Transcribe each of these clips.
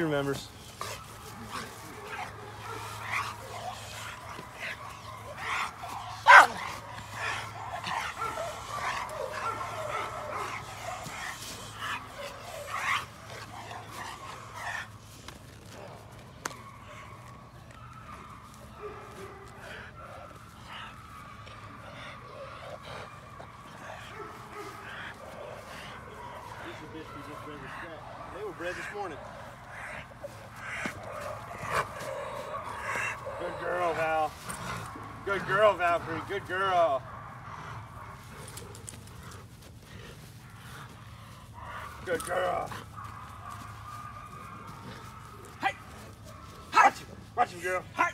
remembers. They were bred this morning. Good girl, Val. Good girl, Valkyrie. Good girl. Good girl. Hey! Watch him. Watch him, girl. Hey!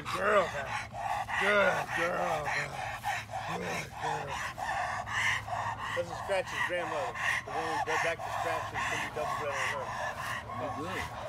Good girl. Good girl. Good girl. This is Scratch's grandmother. The one we bred back to Scratch and can be double bred on her. Oh, good.